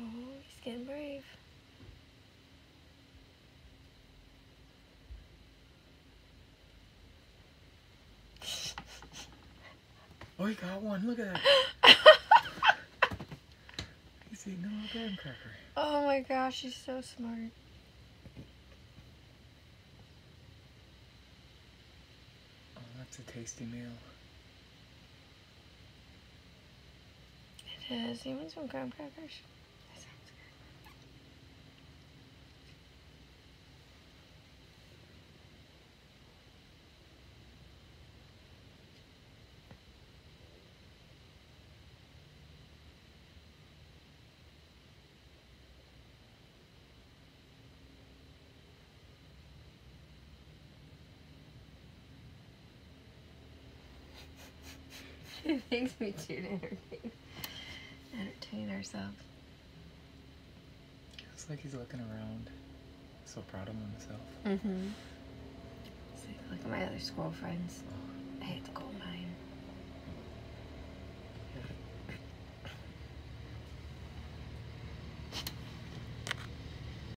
Oh, he's getting brave. Oh, he got one. Look at that. He's eating a little graham cracker. Oh my gosh, he's so smart. Oh, that's a tasty meal. It is. You want some graham crackers? It makes me tune entertain, entertain ourselves. Looks like he's looking around. So proud of himself. Mm-hmm. look at my other school friends. I hate the cold.